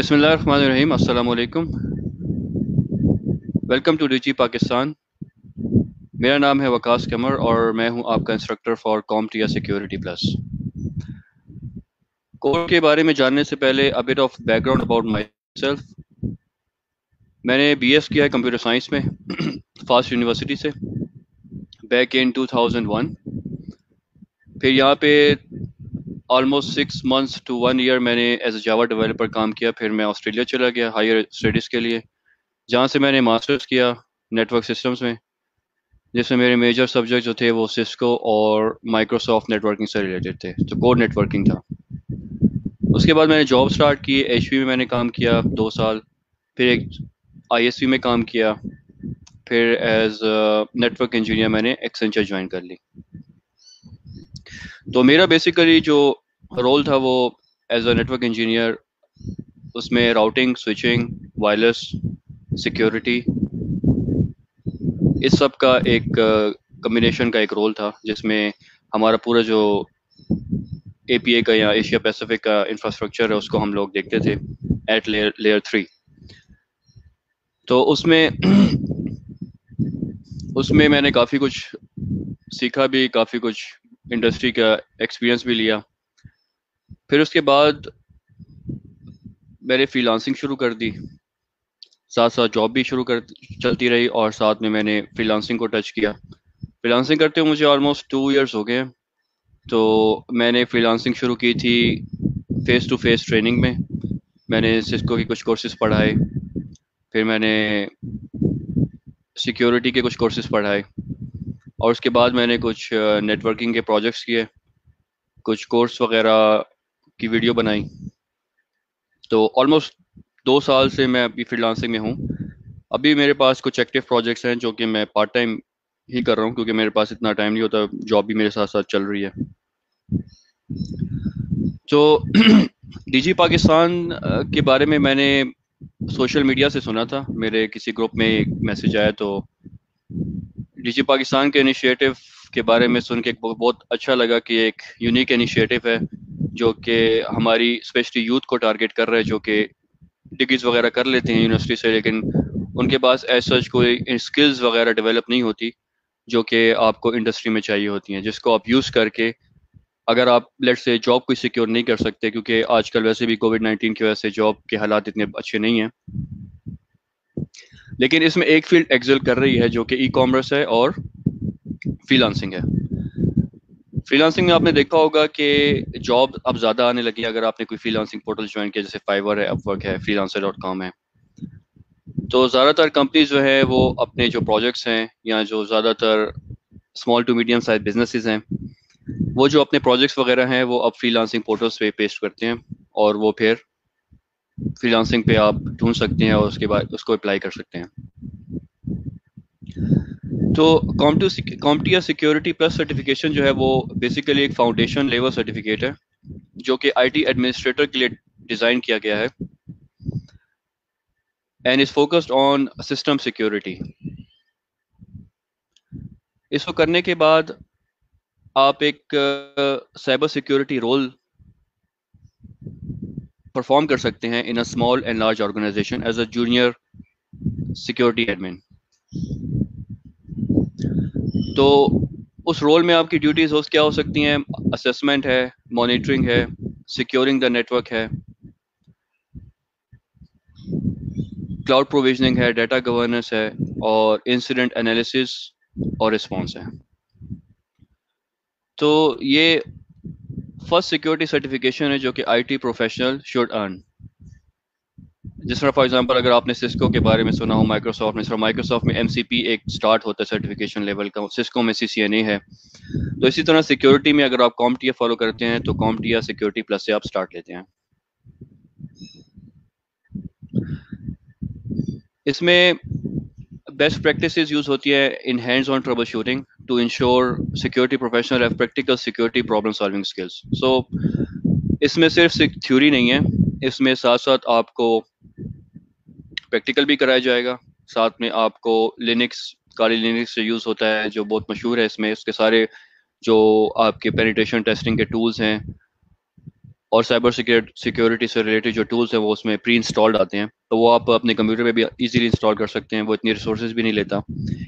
अस्सलाम welcome to डिजी पाकिस्तान मेरा नाम है वकास कमर और मैं हूँ आपका instructor for CompTIA security plus code के बारे में जानने से पहले a bit of background about myself मैंने बीएस किया है कंप्यूटर साइंस में फास्ट यूनिवर्सिटी से बैक इन 2001 फिर यहाँ पे almost six months to one year मैंने एज अ जावा डेवलपर काम किया, फिर मैं ऑस्ट्रेलिया चला गया हायर स्टडीज़ के लिए, जहाँ से मैंने मास्टर्स किया नेटवर्क सिस्टम्स में, जिसमें मेरे मेजर सब्जेक्ट जो थे वो सिस्को और माइक्रोसॉफ्ट नेटवर्किंग से रिलेटेड थे तो कोड नेटवर्किंग था। उसके बाद मैंने जॉब स्टार्ट की एच में मैंने काम किया दो साल, फिर एक आई में काम किया, फिर एज नेटवर्क इंजीनियर मैंने एक्सेंचर ज्वाइन कर ली। तो मेरा बेसिकली जो रोल था वो एज अ नेटवर्क इंजीनियर उसमें राउटिंग स्विचिंग वायरलेस सिक्योरिटी इस सब का एक कम्बिनेशन uh, का एक रोल था जिसमें हमारा पूरा जो एपीए का या एशिया पैसिफिक का इंफ्रास्ट्रक्चर है उसको हम लोग देखते थे एट लेयर लेयर थ्री तो उसमें उसमें मैंने काफ़ी कुछ सीखा भी काफ़ी कुछ इंडस्ट्री का एक्सपीरियंस भी लिया। फिर उसके बाद मैंने फ्रीलांसिंग शुरू कर दी। साथ साथ जॉब भी शुरू कर, चलती रही और साथ में मैंने फ्रीलांसिंग को टच किया। फ्रीलांसिंग करते हुए मुझे ऑलमोस्ट टू इयर्स हो गए तो मैंने फ्रीलांसिंग शुरू की थी फेस टू फेस ट्रेनिंग में। मैंने सिस्को के कुछ कोर्सेज पढ़ाए। फिर मैंने सिक्योरिटी के कुछ कोर्सेज पढ़ाए। और उसके बाद मैंने कुछ नेटवर्किंग के प्रोजेक्ट्स किए। कुछ कोर्स वगैरह की वीडियो बनाई। तो ऑलमोस्ट दो साल से मैं अभी फ्रीलांसिंग में हूँ। अभी मेरे पास कुछ एक्टिव प्रोजेक्ट्स हैं जो कि मैं पार्ट टाइम ही कर रहा हूँ, क्योंकि मेरे पास इतना टाइम नहीं होता जॉब भी मेरे साथ साथ चल रही है। तो डीजी पाकिस्तान के बारे में मैंने सोशल मीडिया से सुना था। मेरे किसी ग्रुप में एक मैसेज आया तो डीजी पाकिस्तान के इनिशिएटिव के बारे में सुन के बहुत अच्छा लगा कि एक यूनिक इनिशिएटिव है, जो कि हमारी स्पेशली यूथ को टारगेट कर रहा है, जो कि डिग्रीज वगैरह कर लेते हैं यूनिवर्सिटी से, लेकिन उनके पास ऐसा कोई स्किल्स वगैरह डेवलप नहीं होती, जो कि आपको इंडस्ट्री में चाहिए होती हैं, जिसको आप यूज़ करके अगर आप लेट से जॉब कोई सिक्योर नहीं कर सकते, क्योंकि आजकल वैसे भी कोविड नाइन्टीन की वजह से जॉब के हालात इतने अच्छे नहीं हैं। लेकिन इसमें एक फ़ील्ड एक्सेल कर रही है, जो कि ई कॉमर्स है और फ्रीलांसिंग है। फ्रीलांसिंग में आपने देखा होगा कि जॉब अब ज़्यादा आने लगी अगर आपने कोई फ्रीलांसिंग पोर्टल ज्वाइन किया, जैसे फाइवर है अपवर्क है फ्रीलांसर डॉट कॉम है। तो ज़्यादातर कंपनीज़ जो है, वो अपने जो प्रोजेक्ट्स हैं, या जो ज़्यादातर small to medium size businesses हैं, वो जो अपने प्रोजेक्ट्स वगैरह हैं, वो अब फ्रीलांसिंग पोर्टल्स पे पेस्ट करते हैं, और वो फिर फ्रीलांसिंग पे आप ढूंढ सकते हैं, और उसके बाद उसको अप्लाई कर सकते हैं। तो कॉम्टिया सिक्योरिटी प्लस सर्टिफिकेशन जो है वो बेसिकली एक फाउंडेशन लेवल सर्टिफिकेट है, जो कि आईटी एडमिनिस्ट्रेटर के लिए डिज़ाइन किया गया है and is focused on system security इसको करने के बाद आप एक साइबर सिक्योरिटी रोल परफॉर्म कर सकते हैं in a small and large organization as a junior security admin तो उस रोल में आपकी ड्यूटीज़ हो क्या हो सकती हैं? असेसमेंट है मॉनिटरिंग है सिक्योरिंग द नेटवर्क है। क्लाउड प्रोविजनिंग है डाटा गवर्नेंस है, और इंसिडेंट एनालिसिस और रिस्पॉन्स है। तो ये फ़र्स्ट सिक्योरिटी सर्टिफिकेशन है जो कि आईटी प्रोफेशनल शुड अर्न जिस तरह फॉर एग्जांपल अगर आपने सिस्को के बारे में सुना हो माइक्रोसॉफ्ट में माइक्रोसॉफ्ट में एमसीपी एक स्टार्ट होता है सर्टिफिकेशन लेवल का सिस्को में सीसीएनए है। तो इसी तरह सिक्योरिटी में अगर आप कॉम्पटिया फॉलो करते हैं तो कॉम्पटिया सिक्योरिटी प्लस से आप स्टार्ट लेते हैं। इसमें बेस्ट प्रैक्टिस यूज़ होती है in hands on troubleshooting to ensure security professional have practical security problem solving skills so इसमें सिर्फ़ थ्योरी नहीं है, इसमें साथ साथ आपको प्रैक्टिकल भी कराया जाएगा। साथ में आपको लिनिक्स काली लिनिक्स यूज़ होता है, जो बहुत मशहूर है इसमें। इसके सारे जो आपके पेनिटेशन टेस्टिंग के टूल्स हैं और साइबर सिक्योरिटी से रिलेटेड जो टूल्स हैं, वो उसमें प्री इंस्टॉल्ड आते हैं। तो वो आप अपने कंप्यूटर पे भी इजीली इंस्टॉल कर सकते हैं। वो इतनी रिसोर्सेज भी नहीं लेता।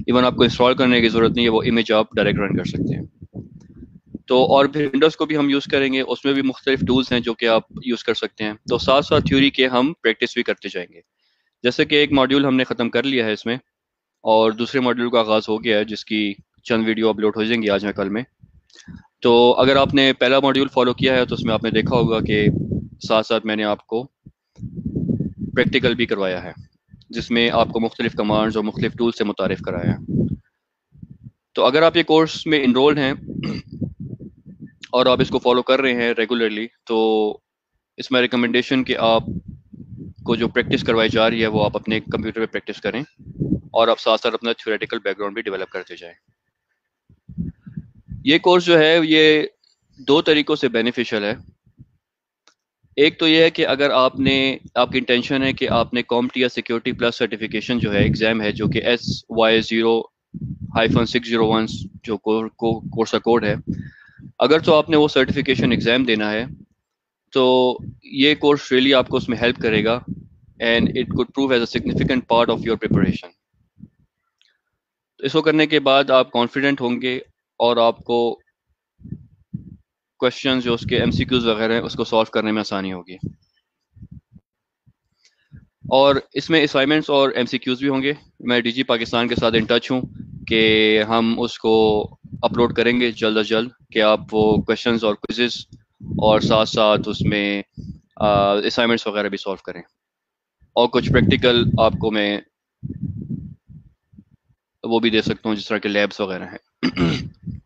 इवन आपको इंस्टॉल करने की ज़रूरत नहीं है, वो इमेज आप डायरेक्ट रन कर सकते हैं। तो और फिर विंडोज़ को भी हम यूज़ करेंगे। उसमें भी मुख्तलिफ़ टूल्स हैं जो कि आप यूज़ कर सकते हैं। तो साथ साथ थ्योरी के हम प्रैक्टिस भी करते जाएँगे। जैसे कि एक मॉड्यूल हमने ख़त्म कर लिया है इसमें, और दूसरे मॉड्यूल का आगाज़ हो गया है, जिसकी चंद वीडियो अपलोड हो जाएँगी आज में कल में। तो अगर आपने पहला मॉड्यूल फॉलो किया है तो उसमें आपने देखा होगा कि साथ साथ मैंने आपको प्रैक्टिकल भी करवाया है, जिसमें आपको मुख्तलिफ़ कमांड्स और मुख्तलिफ़ टूल्स से मुतारफ़ कराया है। तो अगर आप ये कोर्स में इनरोल्ड हैं, और आप इसको फॉलो कर रहे हैं रेगुलरली तो इसमें रिकमेंडेशन कि आप को जो प्रैक्टिस करवाई जा रही है वो आप अपने कंप्यूटर पे प्रैक्टिस करें और आप साथ साथ अपना थ्योरेटिकल बैकग्राउंड भी डेवलप करते जाएँ। ये कोर्स जो है ये दो तरीकों से बेनिफिशियल है। एक तो ये है कि अगर आपने आपकी इंटेंशन है कि आपने कॉम्प्टिया सिक्योरिटी प्लस सर्टिफिकेशन जो है एग्ज़ाम है जो कि S Y zero hyphen six zero one जो कोर को, कोर्स का कोड है अगर तो आपने वो सर्टिफिकेशन एग्ज़ाम देना है तो ये कोर्स रियली आपको उसमें हेल्प करेगा and it could prove as a significant part of your preparation इसको करने के बाद आप कॉन्फिडेंट होंगे और आपको क्वेश्चन जो उसके एम वगैरह हैं, उसको सॉल्व करने में आसानी होगी। और इसमें असाइनमेंट्स और एम भी होंगे। मैं डी पाकिस्तान के साथ इन टच हूँ कि हम उसको अपलोड करेंगे जल्द अज जल्द कि आप वो क्वेश्चंस और क्विजेस और साथ साथ उसमें असाइनमेंट्स वगैरह भी सॉल्व करें। और कुछ प्रैक्टिकल आपको मैं वो भी दे सकता हूँ जिस तरह के लैब्स वगैरह हैं।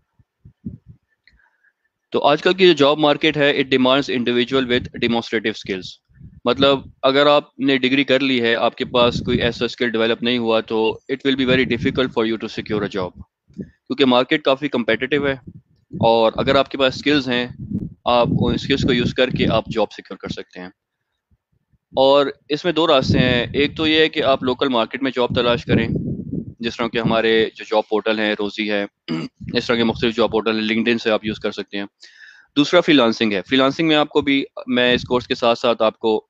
तो आजकल की जो जॉब मार्केट है it demands individual with demonstrative skills मतलब अगर आपने डिग्री कर ली है, आपके पास कोई ऐसा स्किल डेवलप नहीं हुआ तो it will be very difficult for you to secure a job क्योंकि मार्केट काफ़ी कम्पेटिटिव है, और अगर आपके पास स्किल्स हैं आप उन स्किल्स को यूज़ करके आप जॉब सिक्योर कर सकते हैं। और इसमें दो रास्ते हैं। एक तो ये है कि आप लोकल मार्केट में जॉब तलाश करें, जिस तरह के हमारे जो जॉब पोर्टल हैं रोजी है, इस तरह के मुख्तलिफ़ जॉब पोर्टल हैं लिंकडिन से आप यूज़ कर सकते हैं। दूसरा फ्रीलांसिंग है। फ्रीलांसिंग में आपको भी, मैं इस कोर्स के साथ साथ आपको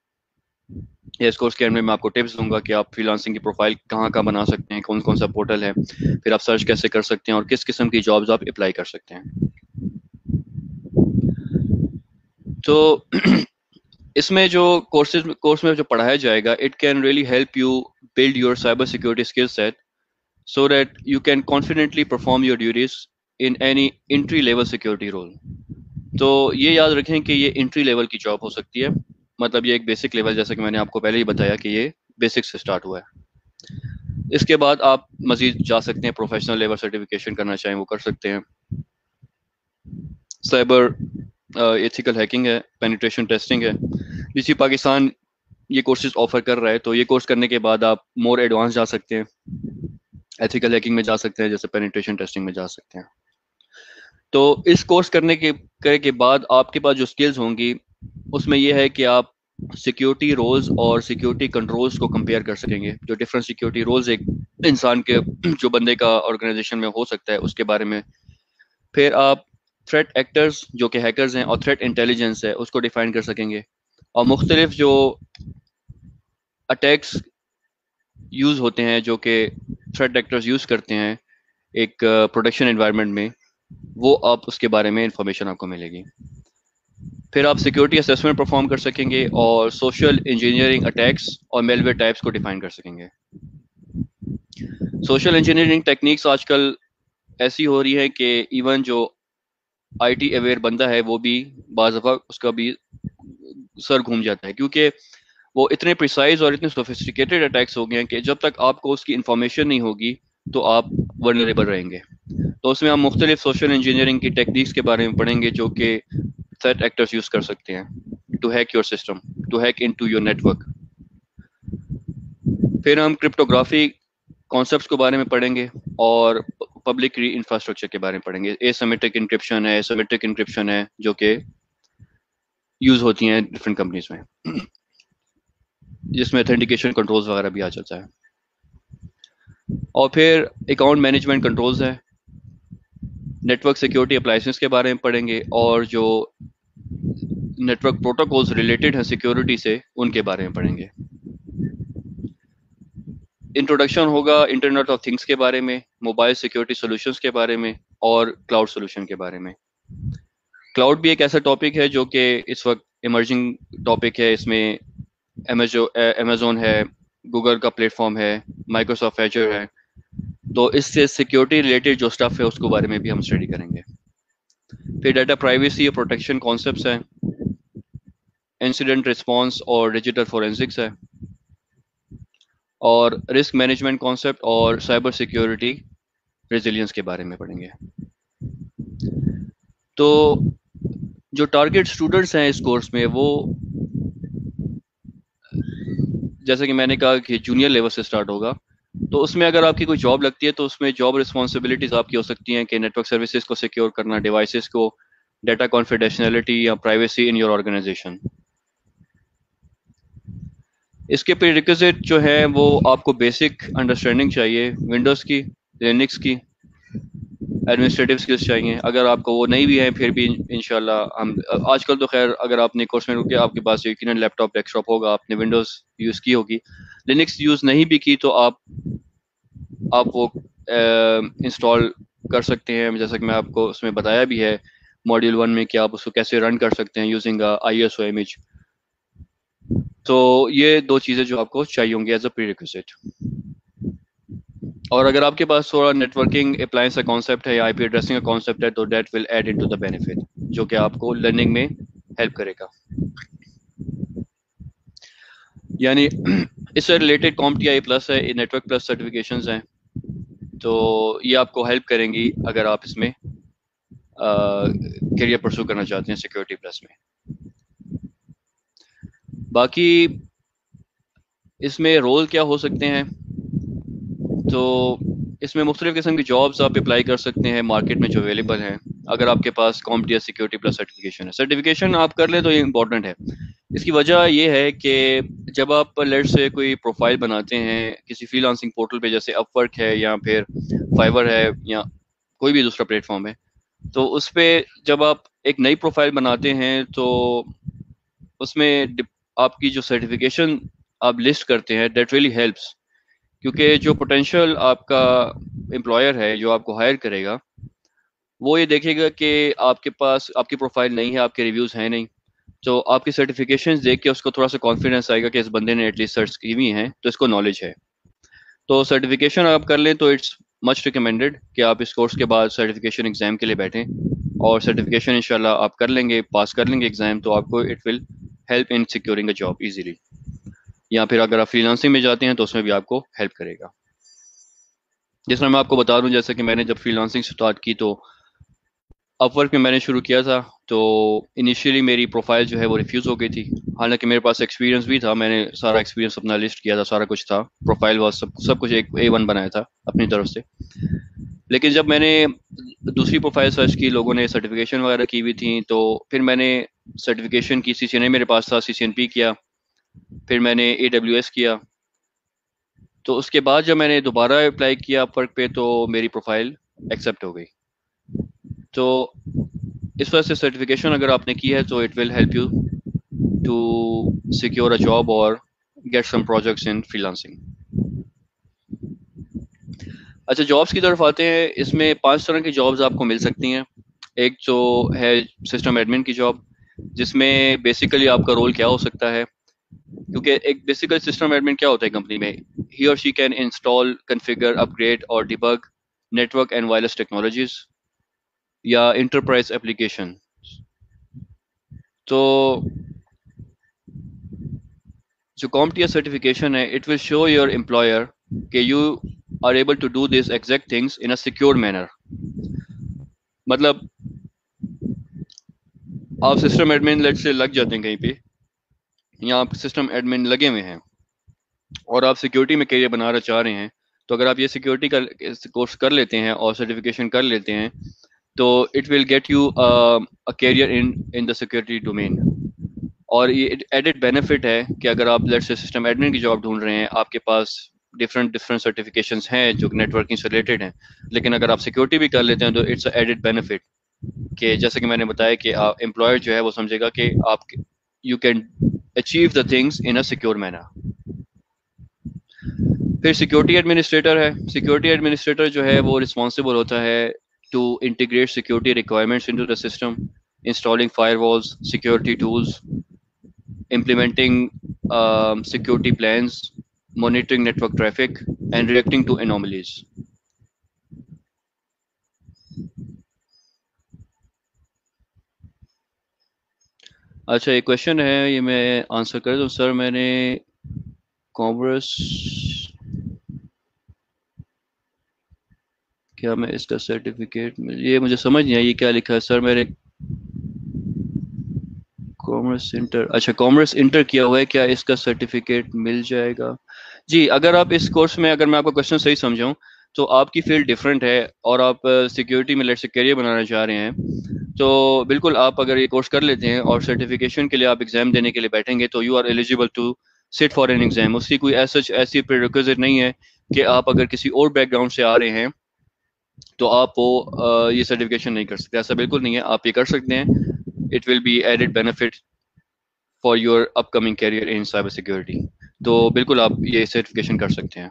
या इस कोर्स के अंदर मैं आपको टिप्स दूँगा कि आप फ्रीलांसिंग की प्रोफ़ाइल कहाँ कहाँ बना सकते हैं कौन कौन सा पोर्टल है। फिर आप सर्च कैसे कर सकते हैं और किस किस्म की जॉब्स आप अप्लाई कर सकते हैं। तो इसमें जो कोर्सेज कोर्स में जो पढ़ाया जाएगा it can really help you build your cyber security skill set so that you can confidently perform your duties in any entry level security role तो ये याद रखें कि ये इंट्री लेवल की जॉब हो सकती है। मतलब ये एक बेसिक लेवल जैसा कि मैंने आपको पहले ही बताया कि ये बेसिक से स्टार्ट हुआ है। इसके बाद आप मजीद जा सकते हैं प्रोफेशनल लेवल सर्टिफिकेशन करना चाहें, वो कर सकते हैं। साइबर एथिकल हैकिंग है पेनिट्रेशन टेस्टिंग है। जिस पाकिस्तान ये कोर्सेज ऑफ़र कर रहा है तो ये कोर्स करने के बाद आप मोर एडवांस जा सकते हैं। एथिकल हैकिंग में जा सकते हैं, जैसे पेनिट्रेशन टेस्टिंग में जा सकते हैं। तो इस कोर्स करने के करने के बाद आपके पास जो स्किल्स होंगी, उसमें यह है कि आप सिक्योरिटी रोल्स और सिक्योरिटी कंट्रोल्स को कंपेयर कर सकेंगे। जो डिफरेंट सिक्योरिटी रोल्स एक इंसान के, जो बंदे का ऑर्गेनाइजेशन में हो सकता है, उसके बारे में। फिर आप थ्रेट एक्टर्स जो कि हैकर्स हैं और थ्रेट इंटेलिजेंस है, उसको डिफाइन कर सकेंगे। और मुख्तलिफ़ जो अटैक्स यूज़ होते हैं, जो कि थ्रेट एक्टर्स यूज़ करते हैं एक प्रोडक्शन इन्वायरमेंट में, वो आप उसके बारे में इंफॉर्मेशन आपको मिलेगी। फिर आप सिक्योरिटी असेसमेंट परफॉर्म कर सकेंगे और सोशल इंजीनियरिंग अटैक्स और मेलवेयर टाइप्स को डिफाइन कर सकेंगे। सोशल इंजीनियरिंग टेक्निक्स आजकल ऐसी हो रही है कि इवन जो आईटी अवेयर बंदा है, वो भी बाज़ा उसका भी सर घूम जाता है, क्योंकि वो इतने प्रिसाइज और इतने सोफिस्टिकेटेड अटैक्स हो गए हैं कि जब तक आपको उसकी इंफॉर्मेशन नहीं होगी तो आप वर्नरेबल रहेंगे। तो उसमें हम मुख्तलिफ़ सोशल इंजीनियरिंग की टेक्निक्स के बारे में पढ़ेंगे, जो कि थ्रेट एक्टर्स यूज़ कर सकते हैं। To hack your system to hack into your network फिर हम क्रिप्टोग्राफी कॉन्सेप्ट के बारे में पढ़ेंगे, और पब्लिक इंफ्रास्ट्रक्चर के बारे में पढ़ेंगे। एसमेट्रिक इंक्रिप्शन है एसमेट्रिक इंक्रिप्शन है, जो कि यूज़ होती हैं डिफरेंट कंपनीज़ में। जिसमें अथेंटिकेशन कंट्रोल्स वगैरह भी आ जाता है। और फिर अकाउंट मैनेजमेंट कंट्रोल्स है। नेटवर्क सिक्योरिटी अप्लाइंसेस के बारे में पढ़ेंगे और जो नेटवर्क प्रोटोकॉल्स रिलेटेड हैं सिक्योरिटी से, उनके बारे में पढ़ेंगे। इंट्रोडक्शन होगा इंटरनेट ऑफ़ थिंग्स के बारे में मोबाइल सिक्योरिटी सॉल्यूशंस के बारे में और क्लाउड सॉल्यूशन के बारे में। क्लाउड भी एक ऐसा टॉपिक है जो कि इस वक्त इमर्जिंग टॉपिक है। इसमें अमेजोन है गूगल का प्लेटफॉर्म है माइक्रोसॉफ्ट एजर है। तो इससे सिक्योरिटी रिलेटेड जो स्टफ़ है, उसके बारे में भी हम स्टडी करेंगे। फिर डाटा प्राइवेसी और प्रोटेक्शन कॉन्सेप्ट हैं। इंसिडेंट रिस्पॉन्स और डिजिटल फोरेंसिक्स है। और रिस्क मैनेजमेंट कॉन्सेप्ट और साइबर सिक्योरिटी रेजिलियंस के बारे में पढ़ेंगे। तो जो टारगेट स्टूडेंट्स हैं इस कोर्स में, वो, जैसे कि मैंने कहा कि जूनियर लेवल से स्टार्ट होगा तो उसमें अगर आपकी कोई जॉब लगती है तो उसमें जॉब रिस्पॉन्सिबिलिटीज आपकी हो सकती हैं कि नेटवर्क सर्विसेज़ को सिक्योर करना डिवाइसेस को डेटा कॉन्फिडेंशियलिटी या प्राइवेसी इन योर ऑर्गेनाइजेशन इसके प्रीरिक्विजिट जो है वो आपको बेसिक अंडरस्टैंडिंग चाहिए विंडोज़ की लिनक्स की एडमिनिस्ट्रेटिव स्किल्स चाहिए। अगर आपको वो नहीं भी है, फिर भी इनशाला हम, आजकल तो खैर अगर आपने कोर्स में रुके, आपके पास यकीन लैपटॉप डेस्कटॉप होगा, आपने विंडोज़ यूज़ की होगी। लिनक्स यूज़ नहीं भी की तो आप आप वो इंस्टॉल कर सकते हैं। जैसा कि मैं आपको उसमें बताया भी है मॉड्यूल वन में कि आप उसको कैसे रन कर सकते हैं using I S O image तो ये दो चीज़ें जो आपको चाहिए होंगी एज अ प्री रिक्वेस्ट और अगर आपके पास थोड़ा नेटवर्किंग अप्लायंस का कॉन्सेप्ट है या आईपी एड्रेसिंग का कॉन्सेप्ट है तो that will add into the benefit जो कि आपको लर्निंग में हेल्प करेगा। यानी इससे related CompTIA plus है नेटवर्क प्लस सर्टिफिकेशन हैं तो ये आपको हेल्प करेंगी अगर आप इसमें करियर परसू करना चाहते हैं सिक्योरिटी प्लस में। बाकी इसमें रोल क्या हो सकते हैं? तो इसमें मुख्तलिफ़ किस्म की जॉब्स आप अप्लाई कर सकते हैं मार्केट में जो अवेलेबल हैं। अगर आपके पास कॉम्पिटिया सिक्योरिटी प्लस सर्टिफिकेशन है। सर्टिफिकेशन आप कर लें तो ये इंपॉर्टेंट है। इसकी वजह ये है कि जब आप लेट से कोई प्रोफ़ाइल बनाते हैं, किसी फ्रीलांसिंग पोर्टल पे, जैसे अपवर्क है या फिर फाइवर है या कोई भी दूसरा प्लेटफॉर्म है तो उस पर जब आप एक नई प्रोफ़ाइल बनाते हैं तो उसमें आपकी जो सर्टिफिकेशन आप लिस्ट करते हैं डेट रियली हेल्प्स क्योंकि जो पोटेंशियल आपका एम्प्लॉयर है, जो आपको हायर करेगा, वो ये देखेगा कि आपके पास, आपकी प्रोफ़ाइल नहीं है, आपके रिव्यूज़ हैं नहीं. तो आपकी सर्टिफिकेशन देख के उसको थोड़ा सा कॉन्फिडेंस आएगा कि इस बंदे ने एटलीस्ट सर्च की हुई हैं तो इसको नॉलेज है. तो सर्टिफिकेशन आप कर लें तो इट्स मच रिकमेंडेड कि आप इस कोर्स के बाद सर्टिफिकेशन एग्ज़ाम के लिए बैठें और सर्टिफिकेशन इंशाल्लाह आप कर लेंगे पास कर लेंगे एग्ज़ाम तो आपको it will help in securing a job easily या फिर अगर आप फ्रीलांसिंग में जाते हैं तो उसमें भी आपको हेल्प करेगा। जिस तरह मैं आपको बता दूँ, जैसे कि मैंने जब फ्रीलांसिंग स्टार्ट की तो अपवर्क में मैंने शुरू किया था तो इनिशियली मेरी प्रोफ़ाइल जो है वो रिफ्यूज़ हो गई थी। हालाँकि मेरे पास एक्सपीरियंस भी था, मैंने सारा एक्सपीरियंस अपना लिस्ट किया था, सारा कुछ था। प्रोफ़ाइल वॉज़ सब सब कुछ एक ए वन बनाया था, अपनी तरफ़ से। लेकिन जब मैंने दूसरी प्रोफ़ाइल सर्च की, लोगों ने सर्टिफिकेशन वगैरह की हुई थी तो फिर मैंने सर्टिफिकेशन की सीसीएनए मेरे पास था सी किया, फिर मैंने एडब्ल्यूएस किया। तो उसके बाद जब मैंने दोबारा अप्लाई किया वर्क पे तो मेरी प्रोफ़ाइल एक्सेप्ट हो गई। तो इस वजह से सर्टिफिकेशन अगर आपने की है तो it will help you to secure a job और get some projects in freelancing अच्छा जॉब्स की तरफ़ आते हैं। इसमें पाँच तरह की जॉब्स आपको मिल सकती हैं। एक जो है सिस्टम एडमिन की जॉब जिसमें बेसिकली आपका रोल क्या हो सकता है? क्योंकि एक बेसिकल सिस्टम एडमिन क्या होता है कंपनी में? ही और she can install configure upgrade और debug network and wireless technologies या इंटरप्राइज एप्लीकेशन तो जो कॉम्पिटिया सर्टिफिकेशन है it will show your employer कि you are able to do this exact things in a secure manner मतलब आप system admin late से लग जाते हैं कहीं पे। या आप सिस्टम एडमिन लगे हुए हैं। और आप सिक्योरिटी में करियर बनाना चाह रहे हैं तो अगर आप ये सिक्योरिटी का कोर्स कर लेते हैं और सर्टिफिकेशन कर लेते हैं तो it will get you a career in in the security domain और ये एडेड बेनिफिट है कि अगर आप लेट से सिस्टम एडमिन की जॉब ढूंढ रहे हैं, आपके पास डिफरेंट डिफरेंट सर्टिफिकेशन हैं जो नेटवर्किंग से रिलेटेड हैं। लेकिन अगर आप सिक्योरिटी भी कर लेते हैं तो इट्स एडेड बेनिफिट कि जैसे कि मैंने बताया कि एम्प्लॉयर जो है वो समझेगा कि आप you can achieve the things in a secure manner फिर सिक्योरिटी एडमिनिस्ट्रेटर है सिक्योरिटी एडमिनिस्ट्रेटर जो है वो रिस्पॉन्सिबल होता है to integrate security requirements into the system installing security tools, implementing um, security plans, monitoring network traffic, and reacting to anomalies. अच्छा ये question है, ये मैं आंसर कर दूँ? सर मैंने कॉमर्स क्या मैं इसका सर्टिफिकेट ये मुझे समझ नहीं आई, ये क्या लिखा है? सर मेरे कॉमर्स इंटर अच्छा कॉमर्स इंटर किया हुआ है, क्या इसका सर्टिफिकेट मिल जाएगा? जी, अगर आप इस कोर्स में, अगर मैं आपका क्वेश्चन सही समझाऊं तो आपकी फ़ील्ड डिफरेंट है और आप सिक्योरिटी में लेट से करियर बनाना चाह रहे हैं तो बिल्कुल आप अगर ये कोर्स कर लेते हैं और सर्टिफिकेशन के लिए आप एग्ज़ाम देने के लिए बैठेंगे तो you are eligible to sit for an exam उसकी कोई ऐसा ऐसी प्रिकॉजिट नहीं है कि आप अगर किसी और बैकग्राउंड से आ रहे हैं तो आप वो ये सर्टिफिकेशन नहीं कर सकते। ऐसा बिल्कुल नहीं है। आप ये कर सकते हैं। It will be added benefit for your upcoming career in cyber security तो बिल्कुल आप ये सर्टिफिकेशन कर सकते हैं।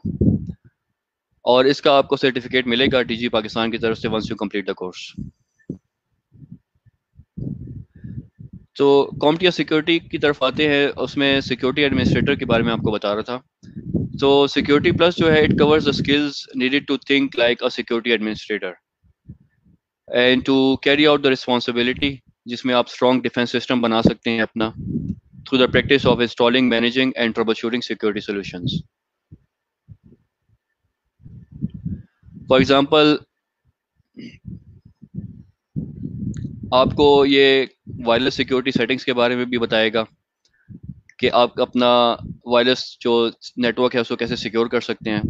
और इसका आपको सर्टिफिकेट मिलेगा टीजी पाकिस्तान की तरफ़ से once you complete the course तो कॉम्पिया सिक्योरिटी की तरफ़ आते हैं, उसमें सिक्योरिटी एडमिनिस्ट्रेटर के बारे में आपको बता रहा था। तो सिक्योरिटी प्लस जो है it covers the skills needed to think like a security administrator and to carry out the responsibility जिसमें आप स्ट्रॉन्ग डिफेंस सिस्टम बना सकते हैं अपना through the practice of installing managing and troubleshooting security solutions for example आपको ये wireless security settings के बारे में भी बताएगा कि आप अपना वायरलेस जो नेटवर्क है, उसको कैसे सिक्योर कर सकते हैं।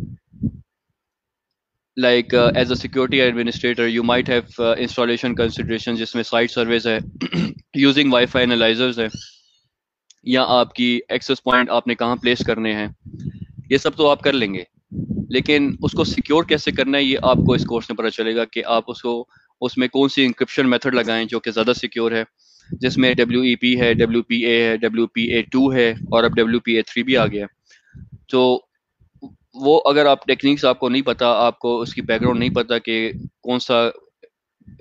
Like as a security administrator you might have installation consideration जिसमें साइट सर्विस है यूजिंग वाईफाई एनालाइजर्स है, या आपकी एक्सेस पॉइंट आपने कहाँ प्लेस करने हैं, ये सब तो आप कर लेंगे। लेकिन उसको सिक्योर कैसे करना है, ये आपको इस कोर्स में पता चलेगा कि आप उसको उसमें कौन सी इंक्रिप्शन मेथड लगाएँ जो कि ज़्यादा सिक्योर है? जिसमें पी है ए है डब्ल्यू है और अब डब्ल्यू भी आ गया तो वो अगर आप टेक्निक्स आपको नहीं पता, आपको उसकी बैकग्राउंड नहीं पता कि कौन सा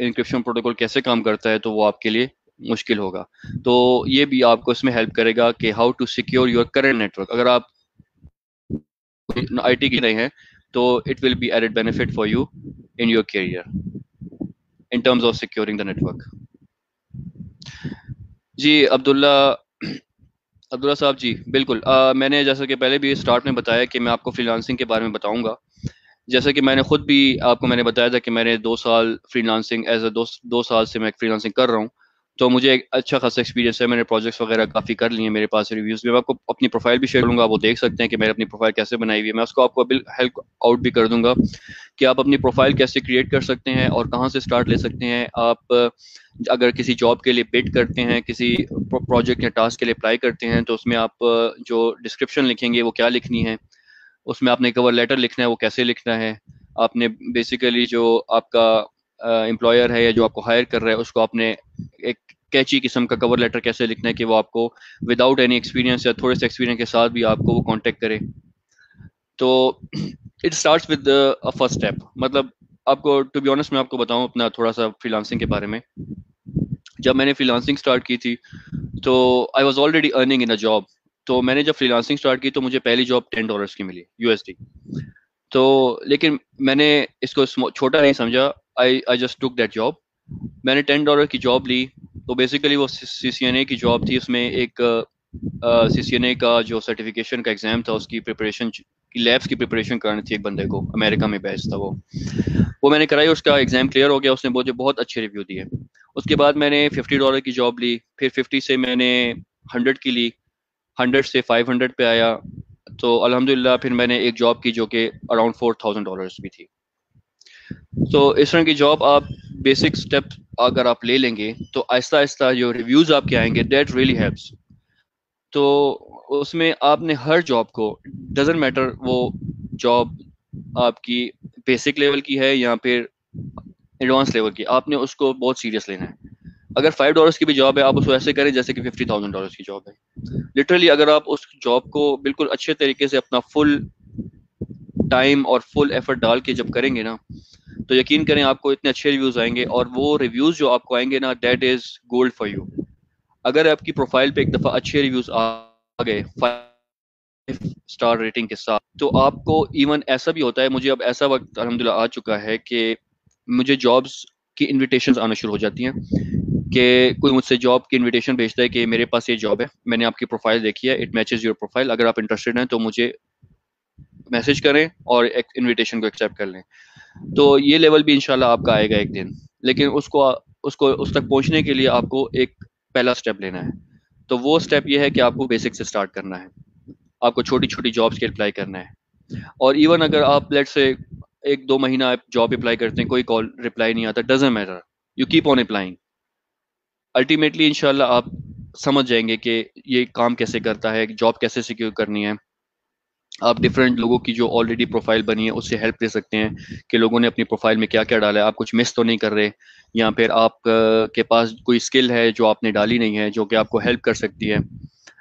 इंक्रिप्शन प्रोटोकॉल कैसे काम करता है तो वो आपके लिए मुश्किल होगा। तो ये भी आपको इसमें हेल्प करेगा कि how to secure your current network अगर आप आई टी की नहीं है तो it will be added benefit for you in your career in terms of securing the network जी अब्दुल्ला अब्दुल्ला साहब जी बिल्कुल। आ, मैंने जैसा कि पहले भी स्टार्ट में बताया कि मैं आपको फ्रीलांसिंग के बारे में बताऊँगा। जैसा कि मैंने खुद भी आपको मैंने बताया था कि मैंने दो साल फ्रीलांसिंग एज अ दो, दो साल से मैं फ्रीलांसिंग कर रहा हूँ। तो मुझे एक अच्छा खासा एक्सपीरियंस है। मैंने प्रोजेक्ट्स वगैरह काफ़ी कर लिए मेरे पास रिव्यूज़ मैं आपको अपनी प्रोफ़ाइल भी शेयर करूँगा वो देख सकते हैं कि मैंने अपनी प्रोफ़ाइल कैसे बनाई हुई है। मैं उसको आपको हेल्प आउट भी कर दूँगा कि आप अपनी प्रोफ़ाइल कैसे क्रिएट कर सकते हैं और कहाँ से स्टार्ट ले सकते हैं। आप, अगर किसी जॉब के लिए बिड करते हैं, किसी प्रोजेक्ट या टास्क के लिए अप्लाई करते हैं तो उसमें आप, जो डिस्क्रिप्शन लिखेंगे, वो क्या लिखनी है? उसमें आपने कवर लेटर लिखना है, वो कैसे लिखना है? आपने बेसिकली जो आपका एम्प्लॉयर है या जो आपको हायर कर रहा है, उसको आपने एक कैची किस्म का कवर लेटर कैसे लिखना है कि वो आपको विदाउट एनी एक्सपीरियंस या थोड़े से एक्सपीरियंस के साथ भी आपको वो कांटेक्ट करे। तो it starts with first step मतलब आपको टू बी ऑनेस्ट मैं आपको बताऊँ अपना थोड़ा सा फ्रीलांसिंग के बारे में। जब मैंने फ्रीलांसिंग स्टार्ट की थी तो I was already earning in a job तो मैंने जब फ्रीलांसिंग स्टार्ट की तो मुझे पहली जॉब टेन डॉलर्स की मिली यूएसडी तो लेकिन मैंने इसको छोटा नहीं समझा. I I just took that job मैंने टेन डॉलर की जॉब ली तो बेसिकली वो सी सी एन ए की जॉब थी, उसमें एक सी सी एन ए का जो सर्टिफिकेशन का एग्ज़ाम था, उसकी प्रिपरेशन की लैब्स की प्रिपरेशन करनी थी एक बंदे को, अमेरिका में बैच था वो। वो मैंने कराई, उसका एग्ज़ाम क्लियर हो गया, उसने मुझे बहुत अच्छे रिव्यू दिए। उसके बाद मैंने फिफ्टी डॉलर की जॉब ली, फिर फिफ्टी से मैंने हंड्रेड की ली हंड्रेड से फाइव हंड्रेड पे आया। तो अलहमदिल्ला फिर मैंने एक जॉब की जो कि अराउंड फोर थाउज़ेंड डॉलर्स भी थी। तो इस तरह की जॉब आप बेसिक स्टेप अगर आप ले लेंगे तो आहिस्ता आहिस्ता जो रिव्यूज़ आपके आएँगे डेट रियली हेल्प्स तो उसमें आपने हर जॉब को डजेंट मैटर वो जॉब आपकी बेसिक लेवल की है या फिर एडवांस लेवल की, आपने उसको बहुत सीरियस लेना है. अगर फाइव डॉलर्स की भी जॉब है, आप उसको ऐसे करें जैसे कि फिफ्टी थाउज़ेंड डॉलर की जॉब है. लिटरली अगर आप उस जॉब को बिल्कुल अच्छे तरीके से अपना फुल टाइम और फुल एफर्ट डाल के जब करेंगे ना तो यकीन करें आपको इतने अच्छे रिव्यूज़ आएँगे और वो रिव्यूज़ जो आपको आएँगे ना that is gold for you अगर आपकी प्रोफ़ाइल पे एक दफ़ा अच्छे रिव्यूज़ आ गए स्टार रेटिंग के साथ तो आपको इवन ऐसा भी होता है, मुझे अब ऐसा वक्त अलहमदिल्ला आ चुका है कि मुझे जॉब्स की इनविटेशन आना शुरू हो जाती हैं, कि कोई मुझसे जॉब की इनविटेशन भेजता है कि मेरे पास ये जॉब है, मैंने आपकी प्रोफ़ाइल देखी है इट मैचेज योर प्रोफ़ाइल अगर आप इंटरेस्टेड हैं तो मुझे मैसेज करें और एक इनविटेशन को एक्सेप्ट कर लें। तो ये लेवल भी इंशाल्लाह आपका आएगा एक दिन। लेकिन उसको उसको, उस तक पहुँचने के लिए आपको एक पहला स्टेप लेना है। तो वो स्टेप ये है कि आपको बेसिक से स्टार्ट करना है। आपको छोटी छोटी जॉब्स के अप्लाई करना है। और इवन अगर आप लेट से एक दो महीना आप जॉब अप्लाई करते हैं, कोई कॉल रिप्लाई नहीं आता doesn't matter you keep on applying ultimately इनशाला आप समझ जाएँगे कि ये काम कैसे करता है जॉब कैसे सिक्योर करनी है। आप डिफरेंट लोगों की जो ऑलरेडी प्रोफ़ाइल बनी है, उससे हेल्प ले सकते हैं कि लोगों ने अपनी प्रोफ़ाइल में क्या क्या डाला है। आप कुछ मिस तो नहीं कर रहे, या फिर आप के पास कोई स्किल है जो आपने डाली नहीं है, जो कि आपको हेल्प कर सकती है।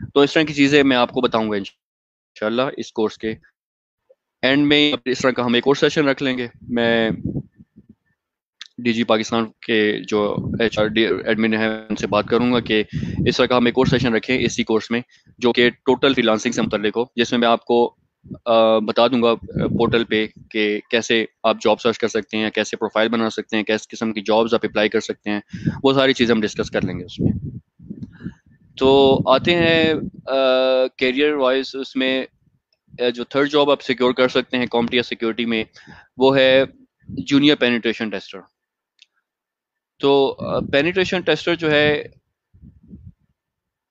तो इस तरह की चीज़ें मैं आपको बताऊँगा इंशाल्लाह इस कोर्स के। एंड में इस तरह का हम एक और सेशन रख लेंगे। मैं डीजी पाकिस्तान के जो एच एडमिन है, उनसे बात करूँगा कि इस तरह का हम एक और सेशन रखें इसी कोर्स में, जो कि टोटल फ्रीलांसिंग से मुतलिक हो, जिसमें मैं आपको बता दूँगा पोर्टल पे कि कैसे आप जॉब सर्च कर सकते हैं, कैसे प्रोफ़ाइल बना सकते हैं, किस किस्म की जॉब्स आप अप्लाई कर सकते हैं, वो सारी चीज़ें हम डिस्कस कर लेंगे उसमें। तो आते हैं करियर वाइज उसमें जो थर्ड जॉब आप सिक्योर कर सकते हैं कॉम्पिटिया सिक्योरिटी में, वो है जूनियर पेनिट्रेशन टेस्टर तो पेनिट्रेशन टेस्टर जो है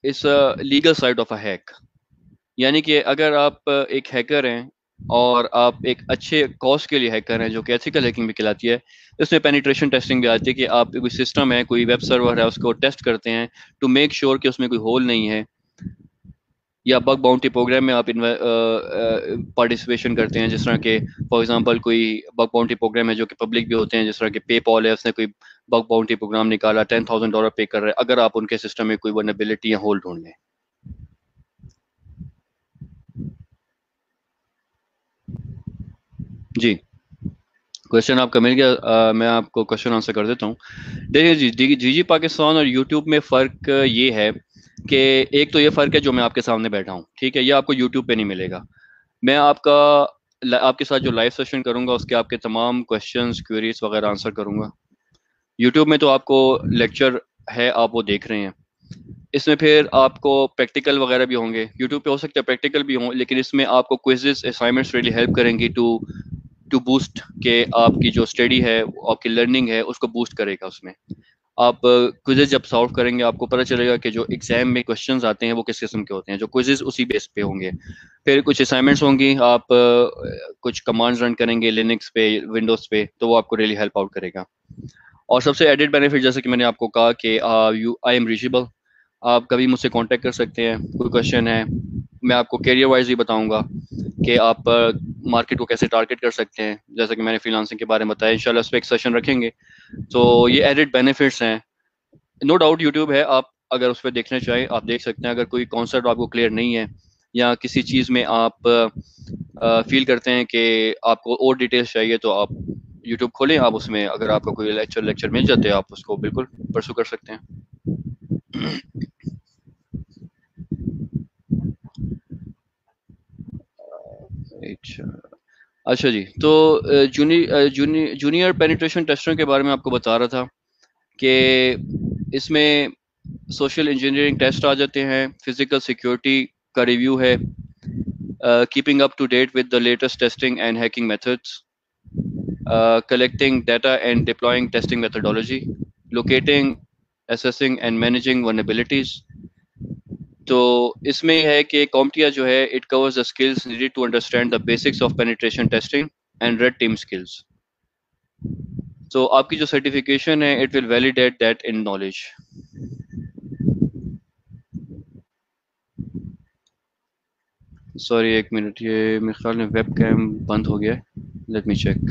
इस legal side of a hack यानी कि अगर आप एक हैकर हैं और आप एक अच्छे कॉज के लिए हैकर हैं जो कि एथिकल हैकिंग भी कहलाती है इसमें पेनिट्रेशन टेस्टिंग भी आती है कि आप कोई सिस्टम है, कोई वेब सर्वर है, उसको टेस्ट करते हैं टू मेक श्योर कि उसमें कोई होल नहीं है या बग बाउंटी प्रोग्राम में आप पार्टिसिपेशन करते हैं जिस तरह के फॉर एग्जांपल कोई बग बाउंटी प्रोग्राम है जो कि पब्लिक भी होते हैं, जिस तरह के पे पॉल है, उसने कोई बग बाउंटी प्रोग्राम निकाला टेन थाउज़ेंड डॉलर पे कर रहे हैं, अगर आप उनके सिस्टम में कोई वनबिलिटी या होल ढूंढ लें। जी। क्वेश्चन आपका मिल गया। आ, मैं आपको क्वेश्चन आंसर कर देता हूँ। देखिए जी जी जी पाकिस्तान और यूट्यूब में फ़र्क ये है कि एक तो ये फ़र्क है जो मैं आपके सामने बैठा हूँ ठीक है? ये आपको यूट्यूब पे नहीं मिलेगा। मैं आपका आपके साथ जो लाइव सेशन करूँगा उसके आपके तमाम क्वेश्चन क्वेरीज वगैरह आंसर करूँगा। यूट्यूब में तो आपको लेक्चर है आप वो देख रहे हैं। इसमें फिर आपको प्रैक्टिकल वगैरह भी होंगे। यूट्यूब पे हो सकता है प्रैक्टिकल भी हों लेकिन इसमें आपको क्विजेस असाइनमेंट्स रियली हेल्प करेंगी टू टू बूस्ट के आपकी जो स्टडी है, आपकी लर्निंग है, उसको बूस्ट करेगा उसमें। आप क्विजेज जब सॉल्व करेंगे, आपको पता चलेगा कि जो एग्ज़ाम में क्वेश्चन आते हैं, वो किस किस्म के होते हैं, जो क्विजेज उसी बेस पे होंगे। फिर कुछ असाइनमेंट्स होंगी, आप कुछ कमांड्स रन करेंगे लिनक्स पे विंडोज़ पे तो वो आपको रियली हेल्प आउट करेगा। और सबसे एडिड बेनिफिट जैसे कि मैंने आपको कहा कि यू आई एम रीचेबल आप कभी मुझसे कांटेक्ट कर सकते हैं, कोई क्वेश्चन है मैं आपको करियर वाइज ही बताऊँगा कि आप मार्केट को कैसे टारगेट कर सकते हैं। जैसा कि मैंने फ्रीलांसिंग के बारे में बताया, इंशाल्लाह उस पर एक सेशन रखेंगे। तो ये एडिड बेनिफिट्स हैं। नो डाउट यूट्यूब है। आप अगर उस पर देखना चाहें, आप देख सकते हैं। अगर कोई कॉन्सेप्ट आपको क्लियर नहीं है, या किसी चीज़ में आप फील करते हैं कि आपको और डिटेल्स चाहिए तो आप यूट्यूब खोलें। आप उसमें अगर आपको कोई लेक्चर लेक्चर मिल जाते हैं, आप उसको बिल्कुल परसू कर सकते हैं। अच्छा। अच्छा जी तो जूनी जूनी, जूनियर पेनिट्रेशन टेस्टर के बारे में आपको बता रहा था कि इसमें सोशल इंजीनियरिंग टेस्ट आ जाते हैं फ़िज़िकल सिक्योरिटी का रिव्यू है keeping up to date with the latest testing and hacking methods collecting data and deploying testing methodology locating assessing and managing vulnerabilities तो इसमें है कि कॉम्टिया जो है it covers the skills needed to understand the basics of penetration testing and red team skills तो आपकी जो certification है it will validate that in knowledge sorry एक मिनट ये मेरे ख्याल में वेब कैम बंद हो गया लेट मी चेक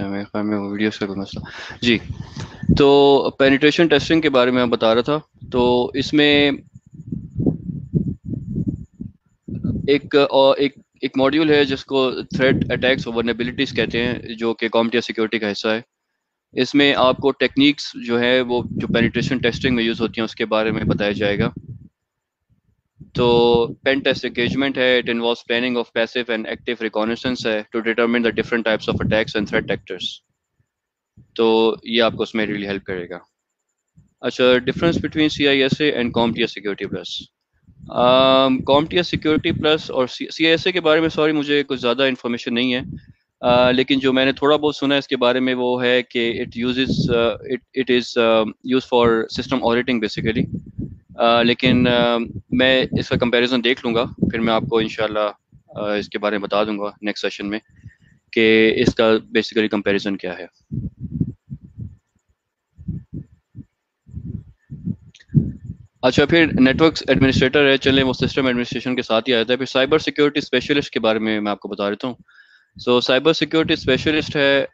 अच्छा मेरे ख्याल में वीडियोस का कोई मसला जी तो पेनिट्रेशन टेस्टिंग के बारे में मैं बता रहा था। तो इसमें एक, और एक एक मॉड्यूल है जिसको थ्रेट अटैक्स और वर्नेबिलिटीज कहते हैं, जो कि कॉम्पिटिया सिक्योरिटी का हिस्सा है। इसमें आपको टेक्निक्स जो है, वो जो पेनिट्रेशन टेस्टिंग में यूज़ होती हैं, उसके बारे में बताया जाएगा। तो पेन टेस्ट एंगेजमेंट है it involves planning of passive and active reconnaissance है to determine the different types of attacks and threat actors तो ये आपको उसमें रियली हेल्प करेगा। अच्छा difference between C I S A and CompTIA security plus CompTIA security plus और C I S ए के बारे में सॉरी मुझे कुछ ज़्यादा इन्फॉर्मेशन नहीं है। Uh, लेकिन जो मैंने थोड़ा बहुत सुना है इसके बारे में वो है कि it use it it is use for system auditing basically लेकिन uh, मैं इसका कंपैरिजन देख लूँगा फिर मैं आपको uh, इसके बारे में बता दूँगा नेक्स्ट सेशन में कि इसका बेसिकली कंपैरिजन क्या है। अच्छा फिर नेटवर्क एडमिनिस्ट्रेटर है चलें वो सिस्टम एडमिनिस्ट्रेशन के साथ ही आता है फिर साइबर सिक्योरिटी स्पेशलिस्ट के बारे में मैं आपको बता देता हूँ। सो साइबर सिक्योरिटी स्पेशलिस्ट है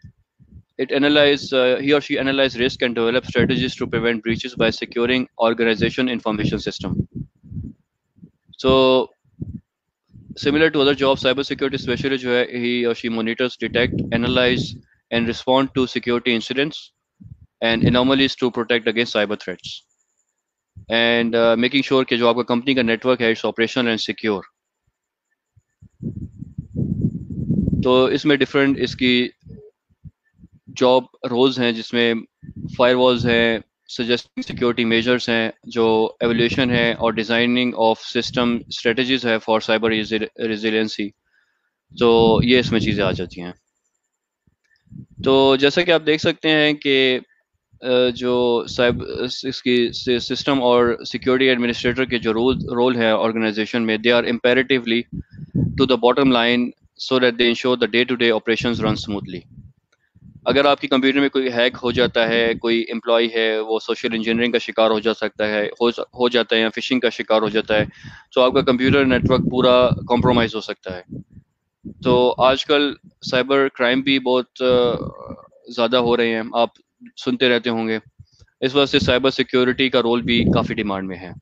it analyze uh, he or she analyze risk and develop strategies to prevent breaches by securing organization information system so similar to other jobs cybersecurity specialist जो है he or she monitors detect analyze and respond to security incidents and anomalies to protect against cyber threats and uh, making sure कि जो आपका company का network है it's operational and secure तो इसमें different इसकी जॉब रोल्स हैं जिसमें फायरवॉल्स हैं सजेस्टिंग सिक्योरिटी मेजर्स हैं, जो एवोल्यूशन है और डिज़ाइनिंग ऑफ़ सिस्टम स्ट्रेटजीज है फॉर साइबर रेजिलेंसी तो ये इसमें चीज़ें आ जाती हैं। तो जैसा कि आप देख सकते हैं कि जो साइबर इसकी सिस्टम और सिक्योरिटी एडमिनिस्ट्रेटर के जो रोल रोल है ऑर्गेनाइजेशन में they are imperatively to the bottom line so that they ensure the day to day operation run smoothly अगर आपकी कंप्यूटर में कोई हैक हो जाता है, कोई एम्प्लॉय है, वो सोशल इंजीनियरिंग का शिकार हो जा सकता है, हो हो जाता है या फिशिंग का शिकार हो जाता है तो आपका कंप्यूटर नेटवर्क पूरा कॉम्प्रोमाइज हो सकता है। तो आजकल साइबर क्राइम भी बहुत ज़्यादा हो रहे हैं, आप सुनते रहते होंगे। इस वजह से साइबर सिक्योरिटी का रोल भी काफ़ी डिमांड में है।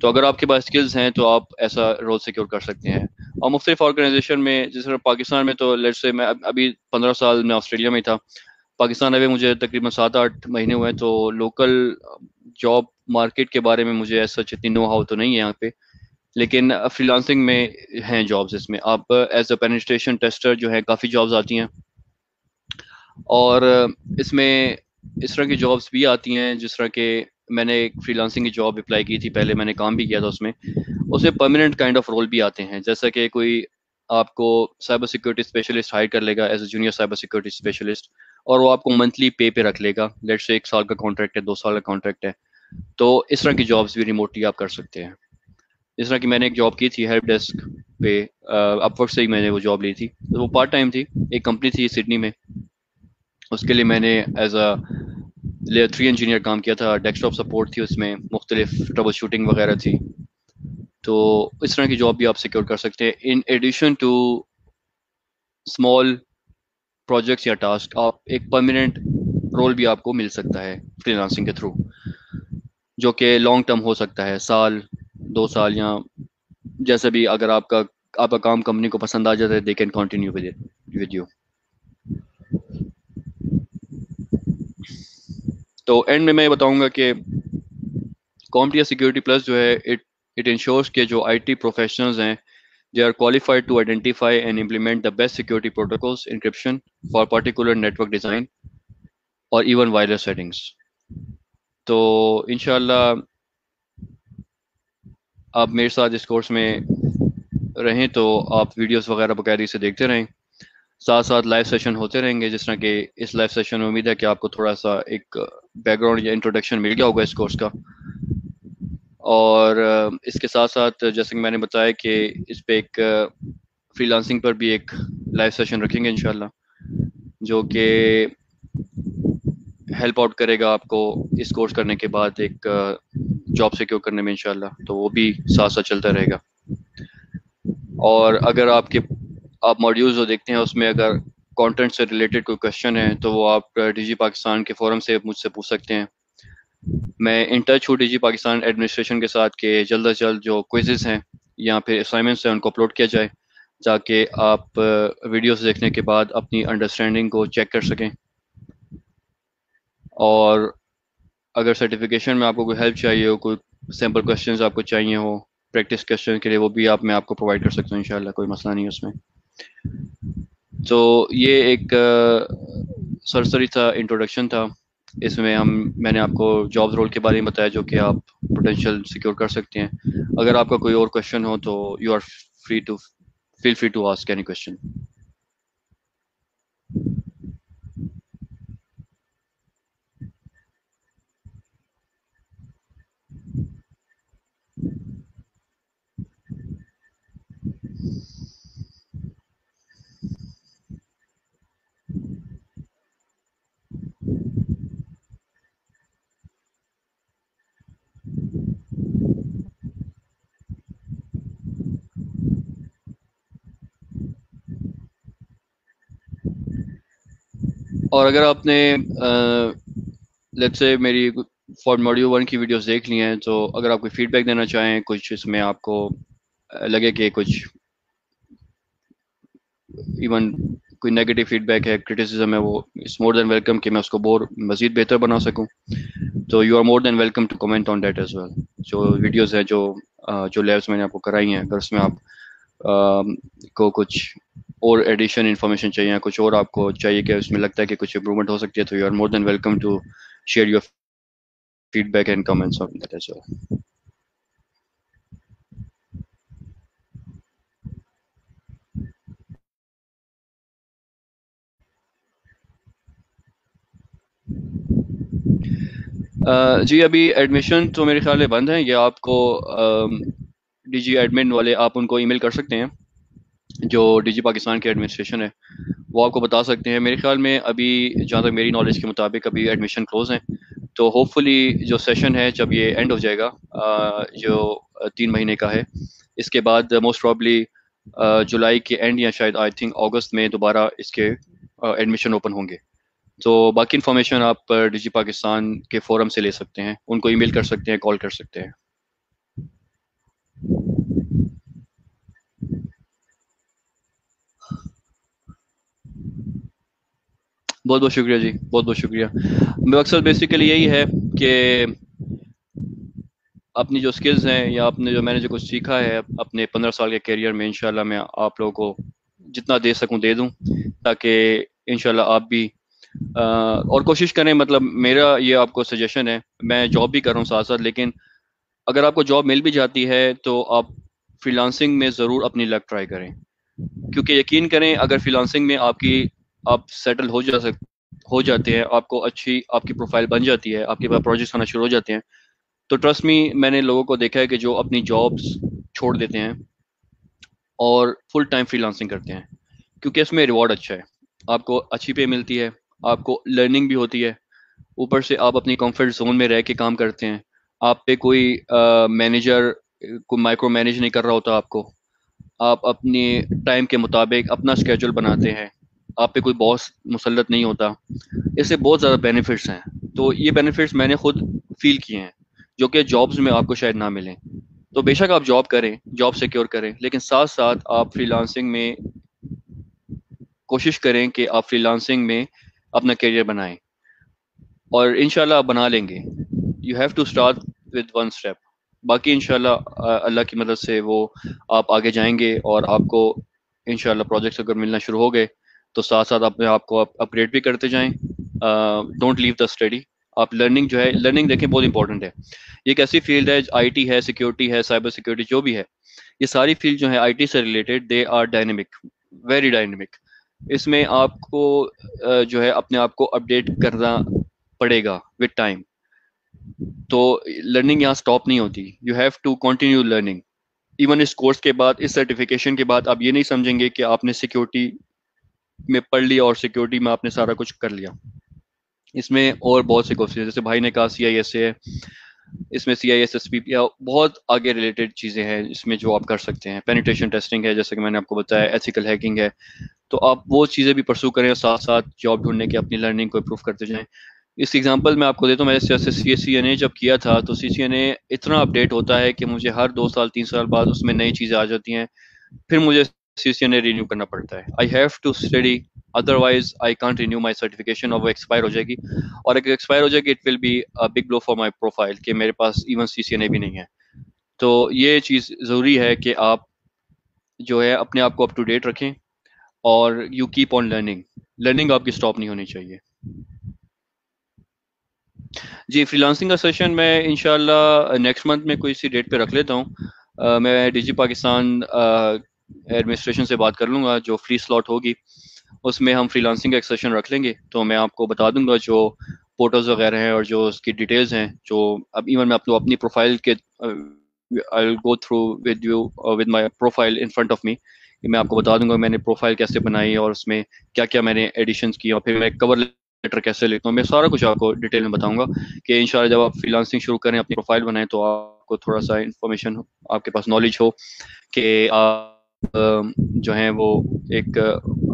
तो अगर आपके पास स्किल्स हैं तो आप ऐसा रोल सिक्योर कर सकते हैं। और मुख्तलिफ़ ऑर्गेनाइजेशन में, जिस तरह पाकिस्तान में तो लेट से मैं अभी पंद्रह साल में ऑस्ट्रेलिया में था। पाकिस्तान अभी मुझे तकरीबन सात आठ महीने हुए तो लोकल जॉब मार्केट के बारे में मुझे ऐसा इतनी नो हाउ तो नहीं है यहाँ पे। लेकिन फ्रीलांसिंग में हैं जॉब्स इसमें। आप एज अ पेनिस्ट्रेशन टेस्टर जो है, काफ़ी जॉब्स आती हैं। और इसमें इस तरह की जॉब्स भी आती हैं, जिस तरह के मैंने एक फ्रीलांसिंग की जॉब अप्लाई की थी, पहले मैंने काम भी किया था उसमें। उसमें परमानेंट काइंड ऑफ़ रोल भी आते हैं, जैसा कि कोई आपको साइबर सिक्योरिटी स्पेशलिस्ट हायर कर लेगा as a junior cyber security specialist और वो आपको मंथली पे पे रख लेगा। लेट से एक साल का कॉन्ट्रैक्ट है, दो साल का कॉन्ट्रैक्ट है। तो इस तरह की जॉब्स भी रिमोटली आप कर सकते हैं। इस तरह की मैंने एक जॉब की थी हेल्प डेस्क पे अपवर्क से ही मैंने वो जॉब ली थी। तो वो पार्ट टाइम थी, एक कंपनी थी सिडनी में। उसके लिए मैंने as a layer three engineer काम किया था डेस्कटॉप सपोर्ट थी उसमें, मुख्तलिफ़ ट्रबल शूटिंग वगैरह थी। तो इस तरह की जॉब भी आप सिक्योर कर सकते हैं। In addition to small projects या टास्क आप एक परमानेंट रोल भी आपको मिल सकता है फ्रीलांसिंग के थ्रू जो कि लॉन्ग टर्म हो सकता है, साल, दो साल या जैसे भी अगर आपका आपका काम कंपनी को पसंद आ जाता है they can continue with you तो एंड में मैं बताऊँगा कि कॉम्पिया सिक्योरिटी प्लस जो है इट इट इंश्योर्स के जो आईटी प्रोफेशनल्स हैं they are qualified to identify and implement the best security protocols encryption for particular network design और इवन वायरलेस सेटिंग्स तो इनशाला आप मेरे साथ इस कोर्स में रहें तो आप वीडियोस वगैरह बकायदी से देखते रहें। साथ साथ लाइव सेशन होते रहेंगे, जिस तरह के इस लाइव सेशन में उम्मीद है कि आपको थोड़ा सा एक बैकग्राउंड या इंट्रोडक्शन मिल गया होगा इस कोर्स का। और इसके साथ साथ जैसे कि मैंने बताया कि इस पर एक फ्रीलांसिंग पर भी एक लाइव सेशन रखेंगे इंशाल्लाह, जो कि हेल्प आउट करेगा आपको इस कोर्स करने के बाद एक जॉब सिक्योर करने में इंशाल्लाह तो वो भी साथ साथ चलता रहेगा। और अगर आपके, आप मॉड्यूल्स जो देखते हैं उसमें अगर कंटेंट से रिलेटेड कोई क्वेश्चन है तो वो आप डीजी पाकिस्तान के फोरम से मुझसे पूछ सकते हैं। मैं इन टच हूँ डीजी पाकिस्तान एडमिनिस्ट्रेशन के साथ के जल्द अज जल्द जो क्विजेज हैं या फिर असाइनमेंट्स हैं, उनको अपलोड किया जाए, ताकि आप वीडियोस देखने के बाद अपनी अंडरस्टैंडिंग को चेक कर सकें। और अगर सर्टिफिकेशन में आपको कोई हेल्प चाहिए हो, कोई सैंपल क्वेश्चंस आपको चाहिए हो प्रैक्टिस क्वेश्चन के लिए, वो भी आप, मैं आपको प्रोवाइड कर सकता हूँ, इंशाल्लाह, कोई मसला नहीं है उसमें। तो ये एक सरसरी था इंट्रोडक्शन था इसमें हम, मैंने आपको जॉब रोल के बारे में बताया जो कि आप पोटेंशियल सिक्योर कर सकते हैं अगर आपका कोई और क्वेश्चन हो तो you are free to feel free to ask any question. और अगर आपने लेट्स से मेरी फॉर मॉड्यूल वन की वीडियोस देख ली हैं तो अगर आप कोई फीडबैक देना चाहें कुछ इसमें आपको लगे कि कुछ इवन कोई नेगेटिव फीडबैक है क्रिटिसिज्म है वो इट्स मोर देन वेलकम कि मैं उसको बोर मजीद बेहतर बना सकूँ। तो you are more than welcome to comment on that as well जो वीडियोस हैं जो जो लैब्स मैंने आपको कराई हैं अगर उसमें आप आ, को कुछ और एडिशन इन्फॉर्मेशन चाहिए या कुछ और आपको चाहिए कि उसमें लगता है कि कुछ इम्प्रूवमेंट हो सकती है तो you are more than welcome to share your feedback and comments on that as well Uh, जी अभी एडमिशन तो मेरे ख्याल में बंद है ये आपको डी जी एडमिन वाले आप उनको ईमेल कर सकते हैं। जो डीजी पाकिस्तान के एडमिनिस्ट्रेशन है, वो आपको बता सकते हैं। मेरे ख्याल में अभी जहाँ तक मेरी नॉलेज के मुताबिक अभी एडमिशन क्लोज हैं तो होपफुली जो सेशन है, जब ये एंड हो जाएगा जो तीन महीने का है, इसके बाद मोस्ट प्रॉबली जुलाई के एंड या शायद आई थिंक अगस्त में दोबारा इसके एडमिशन ओपन होंगे। तो बाकी इन्फॉर्मेशन आप डी पाकिस्तान के फोरम से ले सकते हैं। उनको ईमेल कर सकते हैं कॉल कर सकते हैं। बहुत बहुत शुक्रिया जी बहुत बहुत शुक्रिया। मेरा अक्सर बेसिकली यही है कि अपनी जो स्किल्स हैं या अपने जो मैंने जो कुछ सीखा है अपने पंद्रह साल के करियर में इंशाल्लाह मैं आप लोगों को जितना दे सकूँ दे दूँ ताकि इंशाल्लाह आप भी आ, और कोशिश करें मतलब मेरा ये आपको सजेशन है मैं जॉब भी कर रहा हूँ साथ साथ लेकिन अगर आपको जॉब मिल भी जाती है तो आप फ्रीलांसिंग में ज़रूर अपनी लक ट्राई करें। क्योंकि यकीन करें अगर फ्रीलांसिंग में आपकी आप सेटल हो जा सक, हो जाते हैं, आपको अच्छी आपकी प्रोफ़ाइल बन जाती है, आपके पास प्रोजेक्ट्स आना शुरू हो जाते हैं। तो ट्रस्ट मी मैंने लोगों को देखा है कि जो अपनी जॉब्स छोड़ देते हैं और फुल टाइम फ्रीलांसिंग करते हैं, क्योंकि इसमें रिवॉर्ड अच्छा है। आपको अच्छी पे मिलती है, आपको लर्निंग भी होती है। ऊपर से आप अपनी कंफर्ट जोन में रह के काम करते हैं। आप पे कोई मैनेजर को माइक्रो मैनेज नहीं कर रहा होता आपको। आप अपने टाइम के मुताबिक अपना स्केजूल बनाते हैं। आप पे कोई बॉस मुसलत नहीं होता। इससे बहुत ज़्यादा बेनिफिट्स हैं। तो ये बेनिफिट्स मैंने खुद फील किए हैं, जो कि जॉब्स में आपको शायद ना मिलें। तो बेशक आप जॉब करें जॉब सिक्योर करें, लेकिन साथ साथ आप फ्रीलांसिंग में कोशिश करें कि आप फ्रीलांसिंग में अपना करियर बनाएँ। और इनशाला आप बना लेंगे। You have to start with one step बाकी इनशाला अल्लाह की मदद से वो आप आगे जाएँगे और आपको इनशाला प्रोजेक्ट्स अगर मिलना शुरू हो गए तो साथ साथ अपने आप को अपग्रेड भी करते जाएँ। डोंट लीव द स्टडी आप लर्निंग जो है लर्निंग देखें बहुत इंपॉर्टेंट है। ये एक ऐसी फ़ील्ड है आईटी है सिक्योरिटी है साइबर सिक्योरिटी जो भी है। ये सारी फ़ील्ड जो है आईटी से related they are dynamic very dynamic इसमें आपको जो है, अपने आप को अपडेट करना पड़ेगा विद टाइम तो लर्निंग यहाँ स्टॉप नहीं होती। You have to continue learning even इस कोर्स के बाद, इस सर्टिफिकेशन के बाद आप ये नहीं समझेंगे कि आपने सिक्योरिटी में पढ़ लिया और सिक्योरिटी में आपने सारा कुछ कर लिया। इसमें और बहुत से कोर्सेज जैसे भाई ने कहा सी आई एस है इसमें C I S S P बहुत आगे रिलेटेड चीज़ें हैं इसमें जो आप कर सकते हैं। पेनिटेशन टेस्टिंग है, जैसे कि मैंने आपको बताया एथिकल हैकिंग है। तो आप वो चीज़ें भी परसू करें और साथ साथ जॉब ढूँढने की, अपनी लर्निंग को इम्प्रूव करते जाएँ। इस एग्जांपल मैं आपको देता हूँ मैंने जैसे सी सी एन ए जब किया था तो सी सी एन ए इतना अपडेट होता है कि मुझे हर दो साल, तीन साल बाद उसमें नई चीज़ें आ जाती हैं। फिर मुझे सी रिन्यू करना पड़ता है। I have to study otherwise I can't renew my certification और वो एक्सपायर हो जाएगी। और अगर एक्सपायर हो जाएगी it will be a big blow for my profile कि मेरे पास इवन सी सी भी नहीं है। तो ये चीज़ ज़रूरी है कि आप जो है अपने आप को अप टू डेट रखें और you keep on learning learning आपकी स्टॉप नहीं होनी चाहिए। जी फ्रीलांसिंग का सेशन मैं इनशाला नेक्स्ट मंथ में कोई सी डेट पे रख लेता हूँ। मैं डिजी पाकिस्तान एडमिनिस्ट्रेशन से बात कर लूँगा, जो फ्री स्लॉट होगी, उसमें हम फ्रीलांसिंग का एक सेशन रख लेंगे। तो मैं आपको बता दूँगा जो फ़ोटोज़ वगैरह हैं और जो उसकी डिटेल्स हैं, जो अब इवन मैं अपनी अपनी प्रोफ़ाइल के I go through with you with my profile in front of me मैं आपको बता दूँगा मैंने प्रोफ़ाइल कैसे बनाई और उसमें क्या क्या मैंने एडिशन की और फिर मैं कवर लेटर कैसे लिखता हूँ। मैं सारा कुछ आपको डिटेल में बताऊँगा कि इंशाल्लाह जब आप फ्रीलांसिंग शुरू करें, अपनी प्रोफ़ाइल बनाएँ तो आपको थोड़ा सा इंफॉर्मेशन आपके पास नॉलेज हो कि आप जो है वो एक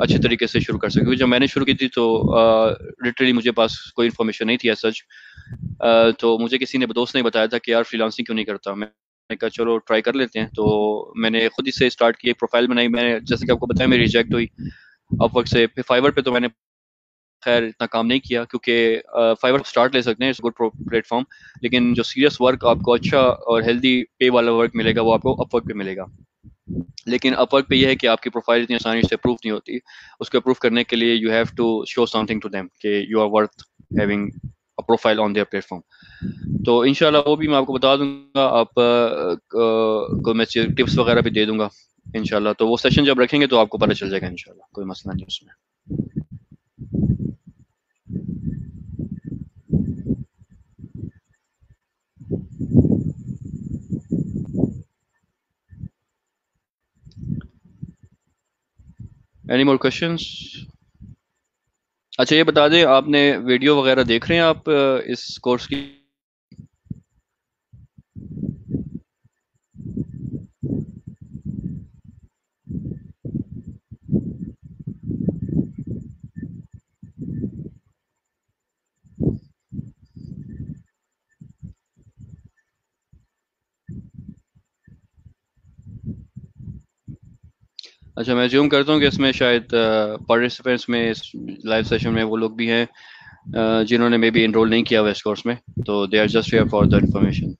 अच्छे तरीके से शुरू कर सके। क्योंकि जब मैंने शुरू की थी तो लिटरली मुझे पास कोई इन्फॉर्मेशन नहीं थी सच तो मुझे किसी ने, दोस्त ने बताया था कि यार फ्रीलांसिंग क्यों नहीं करता? मैं कहा, चलो ट्राई कर लेते हैं। तो मैंने खुद ही से स्टार्ट की प्रोफ़ाइल बनाई। मैंने, जैसे कि आपको बताया, मेरी रिजेक्ट हुई। अपवर्क से फिर फाइवर पे तो मैंने, खैर, इतना काम नहीं किया, क्योंकि फाइवर स्टार्ट ले सकते हैं इट्स गुड प्लेटफॉर्म लेकिन जो सीरियस वर्क आपको अच्छा और हेल्दी पे वाला वर्क मिलेगा, वो आपको अपवर्क पे मिलेगा। लेकिन अपवर्क पे ये है कि आपकी प्रोफ़ाइल इतनी आसानी से अप्रूव नहीं होती। उसको अप्रूव करने के लिए you have to show something to them कि you are worth having a profile on their platform तो इनशाला वो भी मैं आपको बता दूँगा, आप को मैं टिप्स वगैरह भी दे दूँगा इनशाला तो वो सेशन जब रखेंगे तो आपको पता चल जाएगा इनशाला कोई मसला नहीं उसमें। एनी मोर क्वेश्चन अच्छा ये बता दें, आपने वीडियो वगैरह देख रहे हैं आप इस कोर्स की? अच्छा मैं ज्यूम करता हूँ कि इसमें शायद पार्टिसिपेंट्स में, इस लाइव सेशन में वो लोग भी हैं जिन्होंने मे बी इनरोल नहीं किया हुआ इस कोर्स में तो they are just fair for the information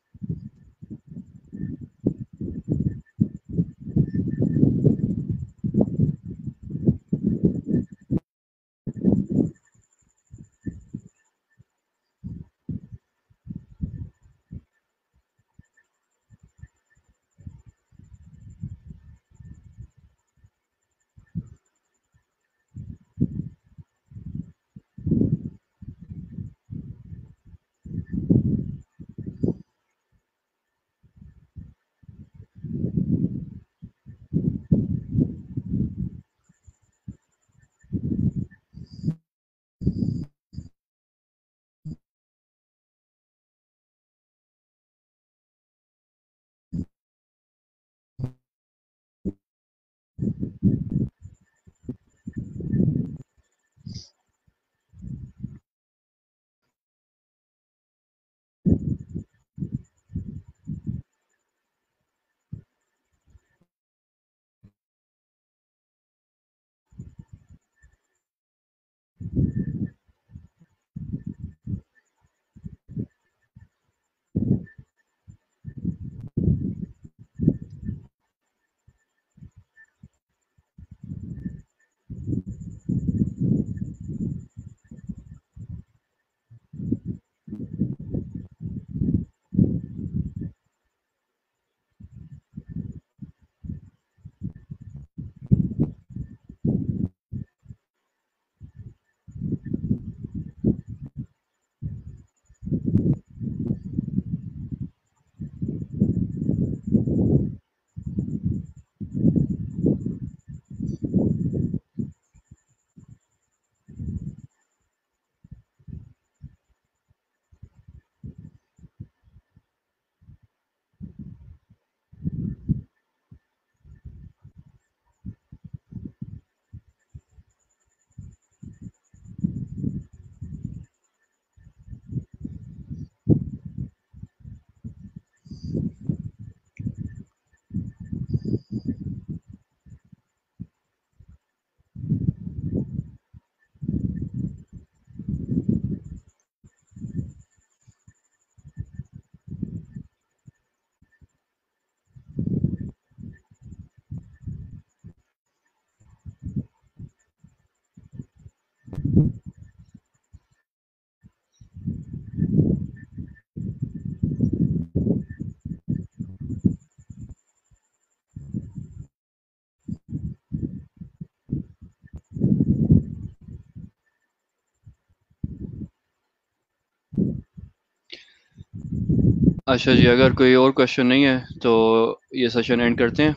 अच्छा जी, अगर कोई और क्वेश्चन नहीं है तो ये सेशन एंड करते हैं।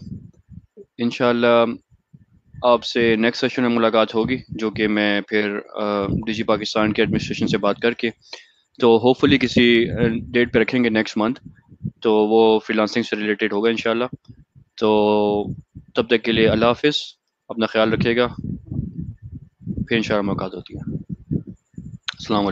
इन आपसे नेक्स्ट सेशन में मुलाकात होगी, जो कि मैं फिर डिजी पाकिस्तान के एडमिनिस्ट्रेशन से बात करके तो होपफुली किसी डेट पे रखेंगे नेक्स्ट मंथ तो वो फ्रीलांसिंग से रिलेटेड होगा इन तो तब तक के लिए अल्लाह हाफिज़, अपना ख्याल रखिएगा, फिर इन मुलाकात होती है। अल्लाम